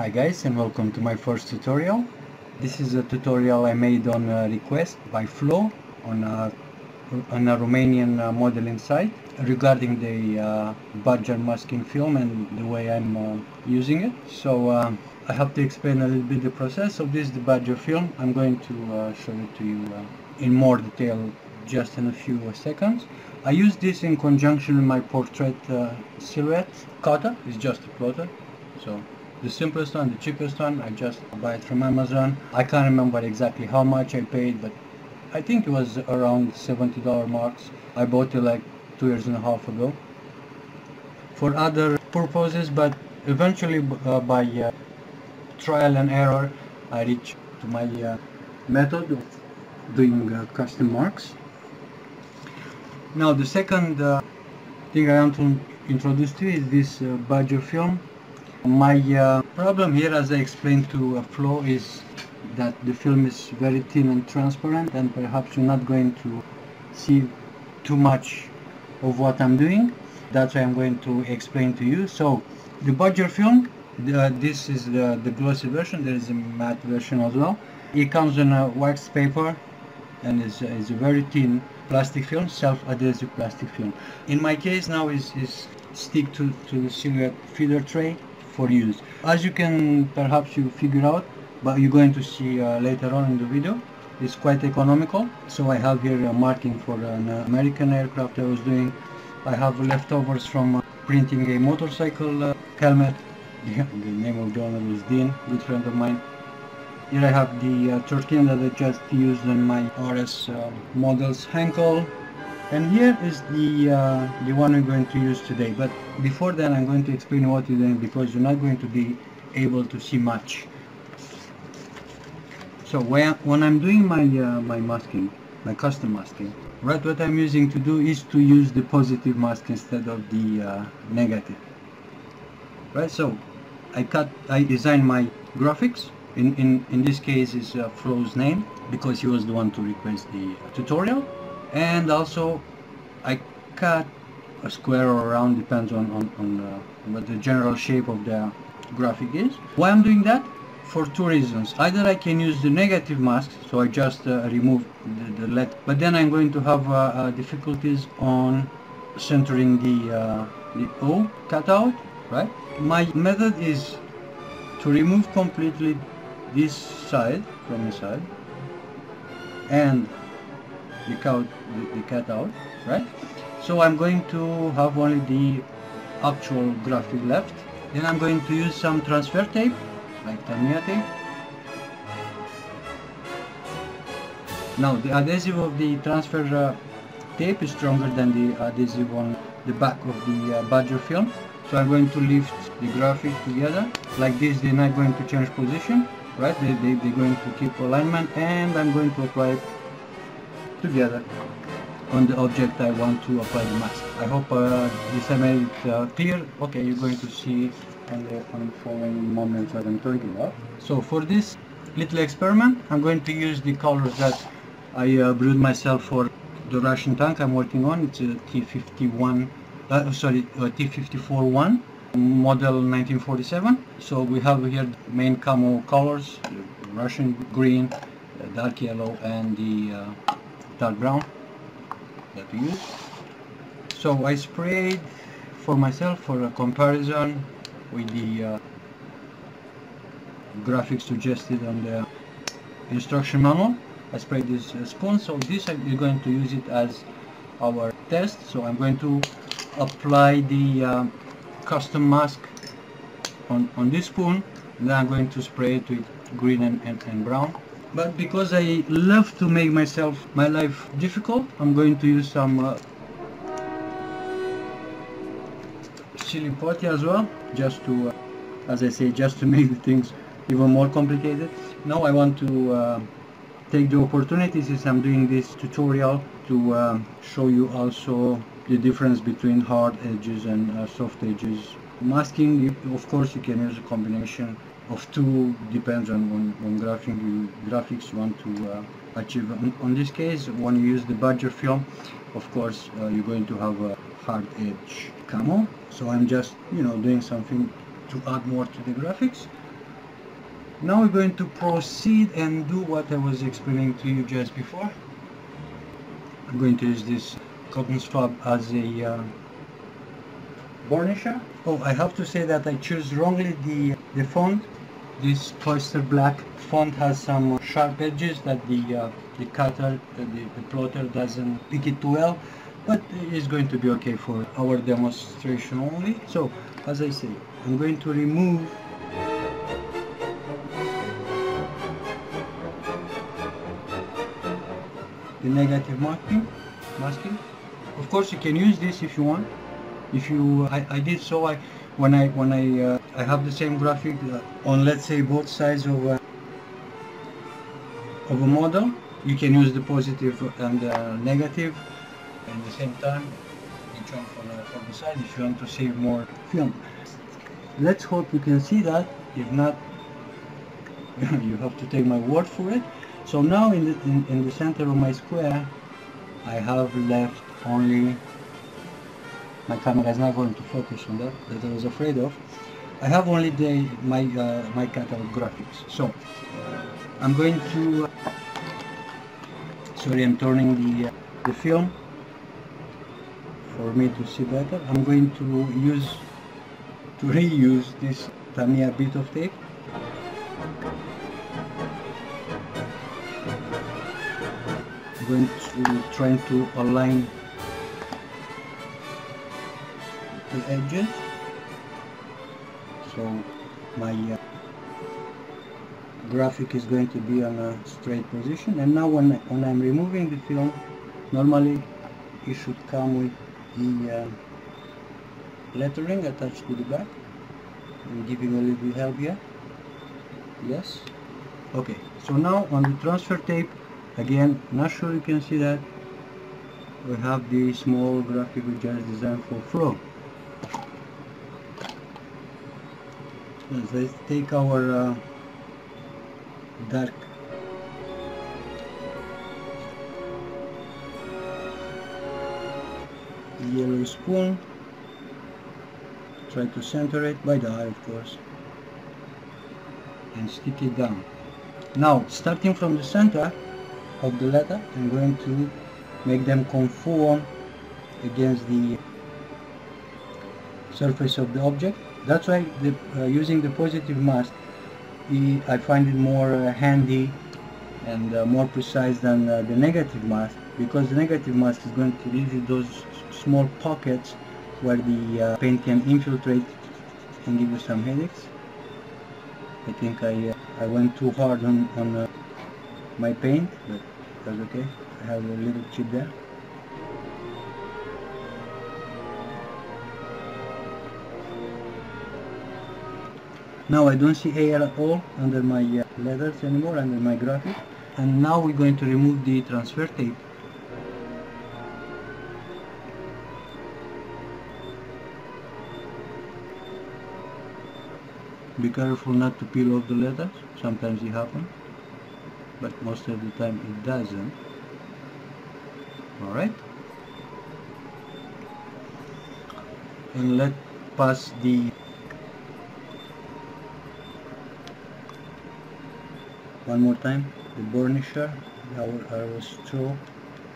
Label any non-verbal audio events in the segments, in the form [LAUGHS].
Hi guys and welcome to my first tutorial. This is a tutorial I made on a request by Flo on a, on a Romanian uh, modeling site regarding the uh, Badger masking film and the way I'm uh, using it. So uh, I have to explain a little bit the process. So this is the Badger film. I'm going to uh, show it to you uh, in more detail just in a few seconds. I use this in conjunction with my portrait silhouette cutter. It's just a plotter. So the simplest one, the cheapest one, I just buy it from Amazon. I can't remember exactly how much I paid, but I think it was around $70 marks. I bought it like two years and a half ago for other purposes, but eventually uh, by uh, trial and error, I reached to my uh, method of doing uh, custom marks. Now the second uh, thing I want to introduce to you is this uh, Badger film my uh, problem here, as I explained to uh, Flo, is that the film is very thin and transparent and perhaps you're not going to see too much of what I'm doing. That's why I'm going to explain to you. So the Badger film, uh, this is the, the glossy version, there is a matte version as well. It comes on a wax paper and is, is a very thin plastic film, self-adhesive plastic film. In my case now is, is stick to, to the silhouette feeder tray for use. As you can perhaps you figure out, but you're going to see uh, later on in the video, it's quite economical. So I have here a marking for an American aircraft I was doing. I have leftovers from printing a motorcycle uh, helmet. [LAUGHS] the name of the owner is Dean, good friend of mine. Here I have the uh, 13 that I just used on my RS uh, models Heinkel and here is the uh, the one we're going to use today. But before that I'm going to explain what you're doing because you're not going to be able to see much. So when, when I'm doing my uh, my masking my custom masking right what I'm using to do is to use the positive mask instead of the uh, negative. Right so I cut I designed my graphics. In, in, in this case is uh, Flo's name because he was the one to request the tutorial and also I cut a square or round depends on, on, on uh, what the general shape of the graphic is. Why I'm doing that? For two reasons. Either I can use the negative mask, so I just uh, remove the, the lead, but then I'm going to have uh, uh difficulties on centering the, uh, the O cutout, right? My method is to remove completely this side from the side and the cut, the, the cut out, right? So I'm going to have only the actual graphic left. Then I'm going to use some transfer tape, like Tamiya tape. Now the adhesive of the transfer uh, tape is stronger than the adhesive on the back of the uh, Badger film. So I'm going to lift the graphic together. Like this, they're not going to change position, right? They, they, they're going to keep alignment and I'm going to apply together on the object I want to apply the mask. I hope uh, this I made it uh, clear. Okay, you're going to see on the, following moments what I'm talking about. So for this little experiment, I'm going to use the colors that I uh, brewed myself for the Russian tank I'm working on. It's a T-51, uh, sorry, T-54-1 model 1947. So we have here the main camo colors, Russian green, dark yellow, and the uh, dark brown that we use. So I sprayed for myself for a comparison with the uh, graphics suggested on the instruction manual. I sprayed this uh, spoon. So this we're going to use it as our test. So I'm going to apply the uh, custom mask on, on this spoon. And then I'm going to spray it with green and, and, and brown but because I love to make myself my life difficult I'm going to use some uh, Silly Putty as well just to uh, as I say just to [LAUGHS] make things even more complicated. Now I want to uh, take the opportunity since I'm doing this tutorial to uh, show you also the difference between hard edges and uh, soft edges. Masking of course you can use a combination of two depends on, on, on you, graphics you want to uh, achieve. On, on, this case, when you use the Badger film, of course, uh, you're going to have a hard edge camo. So I'm just, you know, doing something to add more to the graphics. Now we're going to proceed and do what I was explaining to you just before. I'm going to use this cotton swab as a uh, burnisher. Oh, I have to say that I choose wrongly the, the font. This Cloister Black font has some sharp edges that the, uh, the cutter, the, the plotter doesn't pick it well, but it's going to be okay for our demonstration only. So, as I say, I'm going to remove the negative masking masking of course you can use this if you want if you I, I did so I when I when I uh, I have the same graphic uh, on let's say both sides of uh, of a model you can use the positive and the negative at the same time. Each one from, uh, from the side if you want to save more film. Let's hope you can see that. If not [LAUGHS] you have to take my word for it. So now in the, in, in the center of my square I have left only my camera is not going to focus on that that I was afraid of. I have only the my uh, my catalog graphics. So I'm going to uh, sorry I'm turning the uh, the film for me to see better. I'm going to use to reuse this Tamiya bit of tape. Going to try to align the edges. So my uh, graphic is going to be on a straight position. And now when, when I'm removing the film normally it should come with the uh, lettering attached to the back. I'm giving a little bit help here. Yes? Okay. So now on the transfer tape again not sure you can see that we have the small graphic we just designed for Flo let's take our uh, dark. Yellow spoon. Try to center it by the eye of course. And stick it down. Now starting from the center of the letter I'm going to make them conform against the surface of the object that's why the, uh, using the positive mask I find it more uh, handy and uh, more precise than uh, the negative mask because the negative mask is going to leave you those small pockets where the paint can infiltrate and give you some headaches. I think I, I went too hard on, on my paint but that's okay. I have a little chip there now I don't see air at all under my uh, letters anymore under my graphic. And now we're going to remove the transfer tape. Be careful not to peel off the letters. Sometimes it happens but most of the time it doesn't. Alright. And let pass the one more time the burnisher our, our straw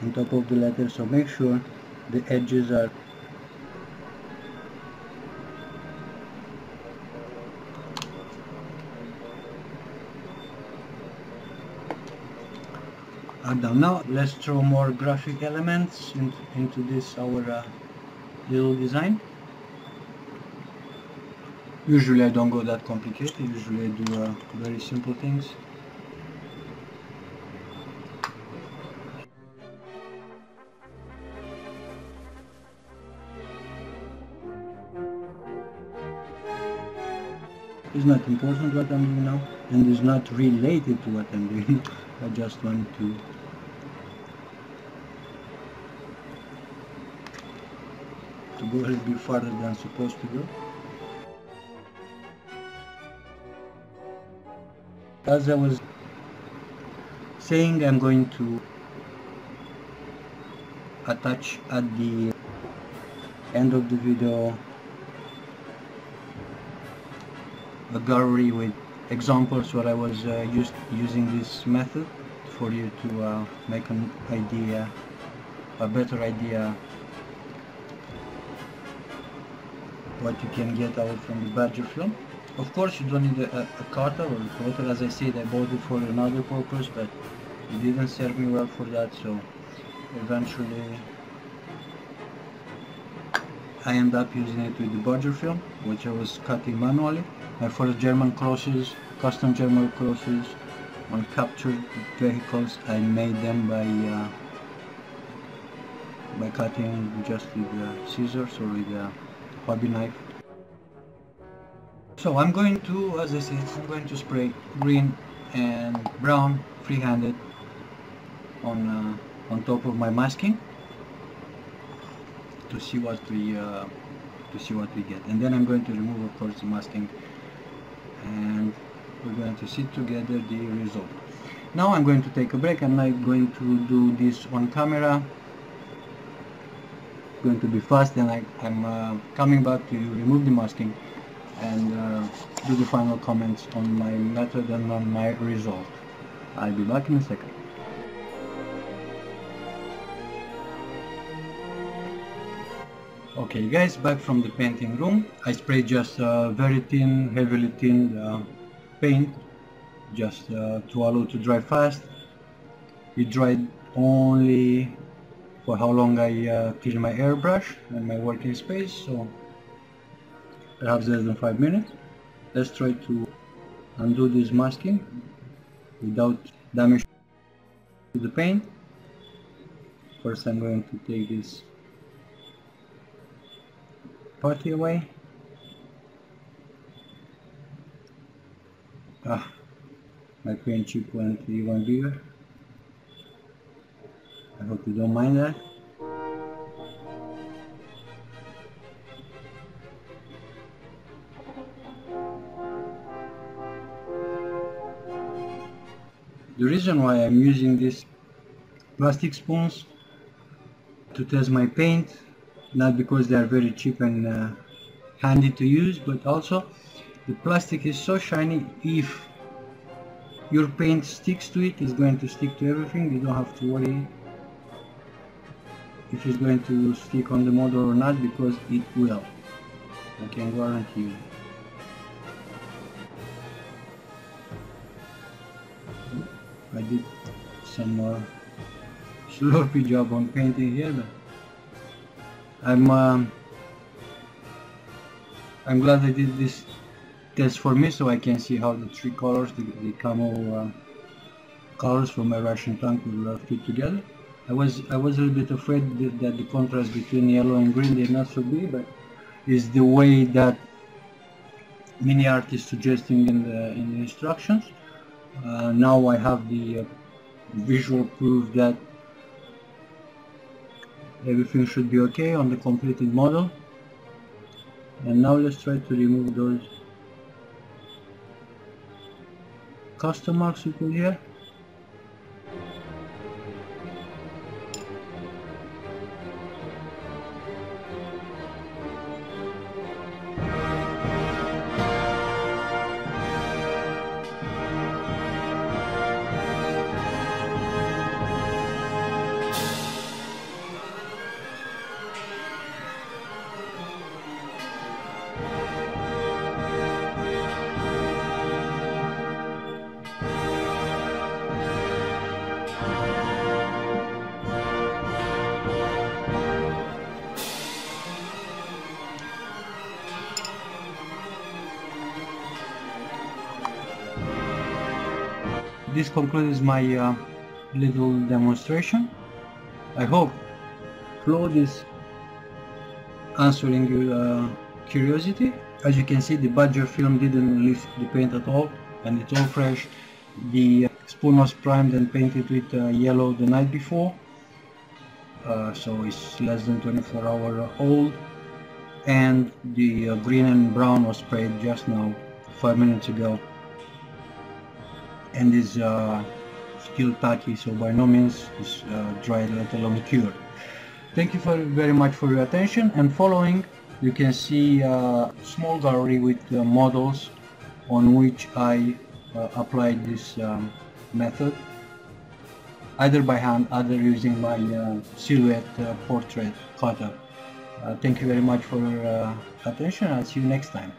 on top of the letter so make sure the edges are are done. Now let's throw more graphic elements in, into this our uh, little design. Usually I don't go that complicated, usually I do uh, very simple things. It's not important what I'm doing now and it's not related to what I'm doing. [LAUGHS] I just want to to go a little bit farther than supposed to go. As I was saying, I'm going to attach at the end of the video a gallery with examples where I was uh, used, using this method for you to uh, make an idea, a better idea what you can get out from the Badger film. Of course you don't need a, a cutter or a plotter, as I said I bought it for another purpose but it didn't serve me well for that so eventually I end up using it with the Badger film which I was cutting manually. My first German crosses, custom German crosses on captured vehicles I made them by uh, by cutting just with uh, scissors or with a hobby knife. So I'm going to, as I said, I'm going to spray green and brown free-handed on uh, on top of my masking to see what we uh, to see what we get and then I'm going to remove of course the masking and we're going to see together the result. Now I'm going to take a break. And I'm going to do this on camera. Going to be fast and I, am uh, coming back to remove the masking and uh, do the final comments on my method and on my result. I'll be back in a second Okay guys, back from the painting room. I sprayed just uh, very thin, heavily thin uh, paint just uh, to allow to dry fast. It dried only for how long I uh, clean my airbrush and my working space, so perhaps less than 5 minutes. Let's try to undo this masking without damage to the paint. First I'm going to take this putty away. Ah, my paint chip went even bigger. I hope you don't mind that. The reason why I'm using these plastic spoons to test my paint not because they are very cheap and uh, handy to use but also the plastic is so shiny if your paint sticks to it it's going to stick to everything. You don't have to worry if it's going to stick on the model or not because it will. I can guarantee you. I did some more sloppy job on painting here but I'm um, I'm glad I did this test for me so I can see how the three colors, the, the camo uh, colors from my Russian tank will fit together. I was I was a little bit afraid that, that the contrast between yellow and green did not so big, but is the way that MiniArt is suggesting in the in the instructions. Uh, now I have the uh, visual proof that everything should be okay on the completed model. And now let's try to remove those. Custom marks you put here this concludes my uh, little demonstration. I hope Claude is answering your uh, curiosity. As you can see the Badger film didn't lift the paint at all and it's all fresh. The spoon was primed and painted with uh, yellow the night before. Uh, so it's less than 24 hour old and the uh, green and brown was sprayed just now 5 minutes ago and is uh, still tacky so by no means is uh, dried let alone cured. Thank you for, very much for your attention and following you can see a uh, small gallery with uh, models on which I uh, applied this um, method either by hand, either using my uh, silhouette uh, portrait cutter. Uh, thank you very much for your attention. I'll see you next time.